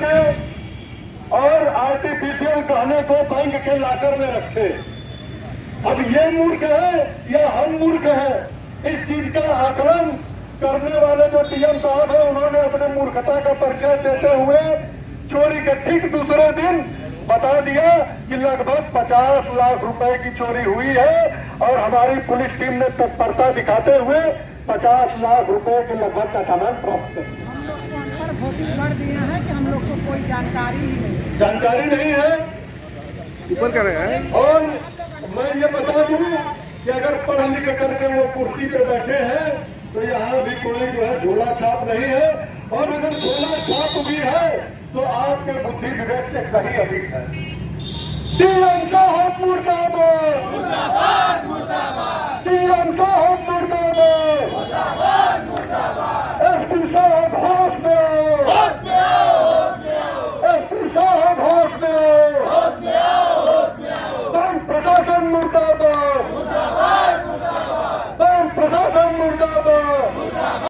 करके और आर्टिफिशियल गहने को बैंक के लाकर में रखे। अब ये मूर्ख है या हम मूर्ख है? इस चीज़ का आकलन करने वाले जो टीएम साहब है, उन्होंने अपने मूर्खता का परिचय देते हुए चोरी के ठीक दूसरे दिन बता दिया कि लगभग 50 लाख रुपए की चोरी हुई है और हमारी पुलिस टीम ने तत्परता दिखाते हुए 50 लाख रुपए के लगभग का सामान प्राप्त किया हम लोग को अनपढ़ घोषित कर दिए हैं कि हम लोग को कोई जानकारी ही नहीं। जानकारी नहीं है। ऊपर कर रहे हैं? और मैं ये बता दूँ कि अगर पढ़ लिख करके वो कुर्सी पे बैठे हैं तो यहाँ भी कोई जो है झोला छाप नहीं है। और अगर झोला छाप भी है तो आपके बुद्धि विवेक से कहीं अधिक है। श्रीलंका का हम